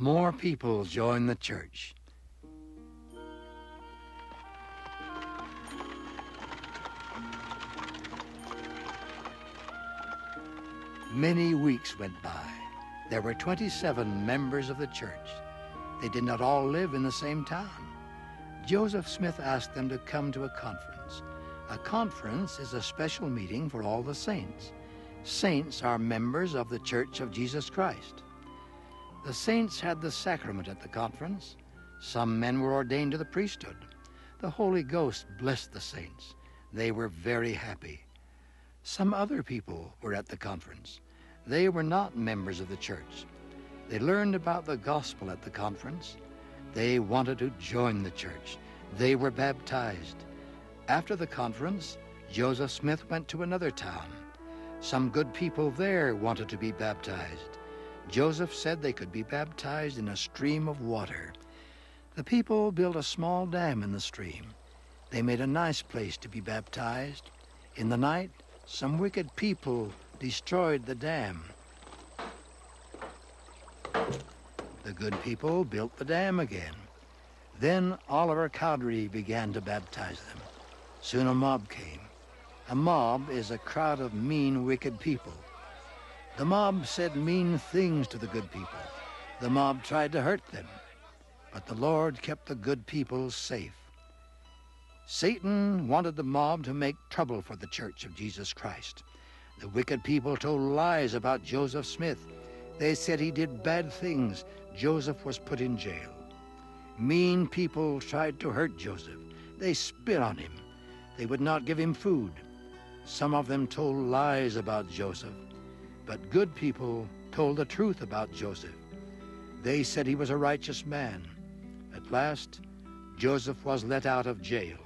more people joined the church. Many weeks went by. There were 27 members of the church. They did not all live in the same town. Joseph Smith asked them to come to a conference. A conference is a special meeting for all the saints. Saints are members of the Church of Jesus Christ. The saints had the sacrament at the conference. Some men were ordained to the priesthood. The Holy Ghost blessed the saints. They were very happy. Some other people were at the conference. They were not members of the church. They learned about the gospel at the conference. They wanted to join the church. They were baptized. After the conference, Joseph Smith went to another town. Some good people there wanted to be baptized. Joseph said they could be baptized in a stream of water. The people built a small dam in the stream. They made a nice place to be baptized. In the night, some wicked people destroyed the dam. The good people built the dam again. Then Oliver Cowdery began to baptize them. Soon a mob came. A mob is a crowd of mean, wicked people. The mob said mean things to the good people. The mob tried to hurt them. But the Lord kept the good people safe. Satan wanted the mob to make trouble for the church of Jesus Christ. The wicked people told lies about Joseph Smith. They said he did bad things. Joseph was put in jail. Mean people tried to hurt Joseph. They spit on him. They would not give him food. Some of them told lies about Joseph. But good people told the truth about Joseph. They said he was a righteous man. At last, Joseph was let out of jail.